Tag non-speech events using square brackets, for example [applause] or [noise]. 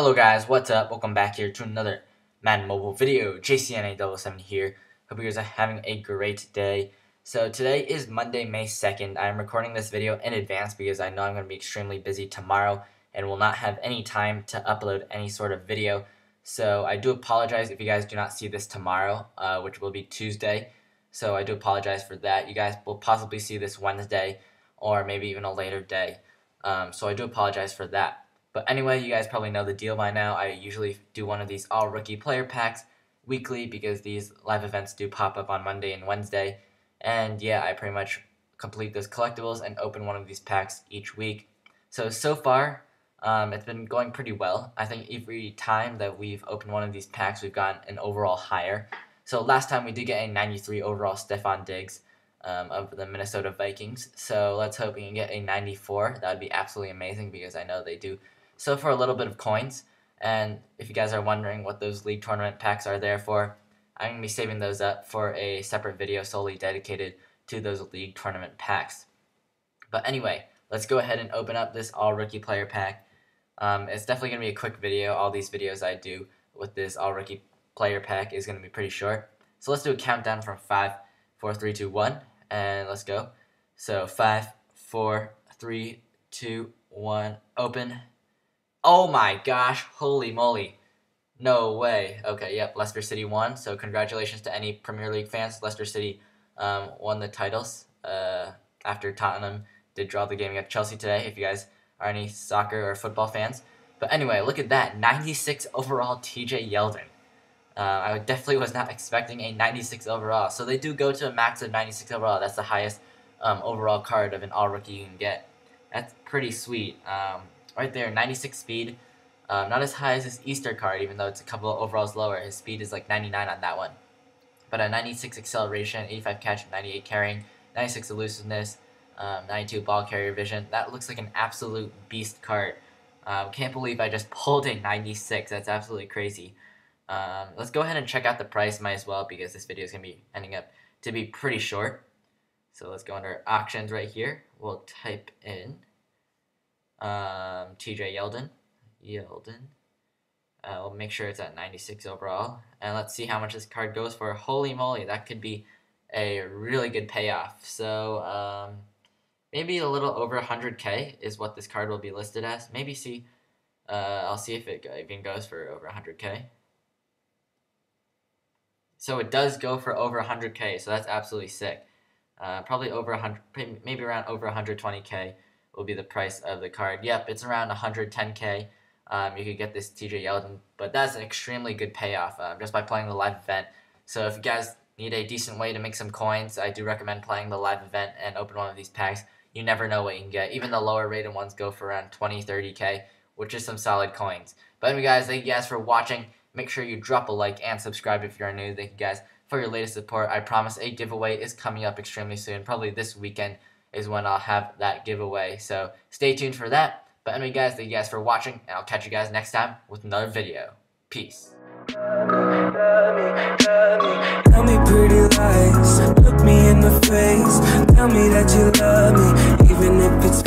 Hello guys, what's up? Welcome back here to another Madden Mobile video. JCNA7 here. Hope you guys are having a great day. So today is Monday, May 2nd. I'm recording this video in advance because I know I'm going to be extremely busy tomorrow and will not have any time to upload any sort of video. So I do apologize if you guys do not see this tomorrow, uh, which will be Tuesday. So I do apologize for that. You guys will possibly see this Wednesday or maybe even a later day. Um, so I do apologize for that. But anyway, you guys probably know the deal by now. I usually do one of these all rookie player packs weekly because these live events do pop up on Monday and Wednesday. And yeah, I pretty much complete those collectibles and open one of these packs each week. So, so far, um, it's been going pretty well. I think every time that we've opened one of these packs, we've gotten an overall higher. So last time we did get a 93 overall Stefon Diggs um, of the Minnesota Vikings. So let's hope we can get a 94. That would be absolutely amazing because I know they do so for a little bit of coins. And if you guys are wondering what those league tournament packs are there for, I'm going to be saving those up for a separate video solely dedicated to those league tournament packs. But anyway, let's go ahead and open up this all rookie player pack. Um, it's definitely going to be a quick video. All these videos I do with this all rookie player pack is going to be pretty short. So let's do a countdown from 5, 4, 3, 2, 1, and let's go. So 5, 4, 3, 2, 1, open. Oh my gosh, holy moly. No way. Okay, yep, Leicester City won. So congratulations to any Premier League fans. Leicester City um, won the titles uh, after Tottenham did draw the game against Chelsea today, if you guys are any soccer or football fans. But anyway, look at that. 96 overall TJ Yeldon. Uh, I definitely was not expecting a 96 overall. So they do go to a max of 96 overall. That's the highest um, overall card of an all rookie you can get. That's pretty sweet. Um, right there, 96 speed. Um, not as high as his Easter card, even though it's a couple overalls lower. His speed is like 99 on that one. But a 96 acceleration, 85 catch, 98 carrying, 96 elusiveness, um, 92 ball carrier vision. That looks like an absolute beast card. Um, can't believe I just [laughs] pulled a 96. That's absolutely crazy. Um, let's go ahead and check out the price, might as well, because this video is going to be ending up to be pretty short. So let's go under auctions right here. We'll type in um, TJ Yeldon. Yeldon. Uh, we'll make sure it's at 96 overall. And let's see how much this card goes for. Holy moly, that could be a really good payoff. So, um, maybe a little over 100k is what this card will be listed as. Maybe see, uh, I'll see if it even goes for over 100k. So it does go for over 100k, so that's absolutely sick. Uh, probably over 100, maybe around over 120k will be the price of the card. Yep, it's around 110k. Um, you could get this TJ Yeldon, but that's an extremely good payoff uh, just by playing the live event. So if you guys need a decent way to make some coins, I do recommend playing the live event and open one of these packs. You never know what you can get. Even the lower rated ones go for around 20, 30k, which is some solid coins. But anyway, guys, thank you guys for watching. Make sure you drop a like and subscribe if you're new. Thank you guys for your latest support. I promise a giveaway is coming up extremely soon, probably this weekend is when I'll have that giveaway. So stay tuned for that. But anyway, guys, thank you guys for watching, and I'll catch you guys next time with another video. Peace. Tell me pretty lies, look me in the face, tell me that you love me, even if it's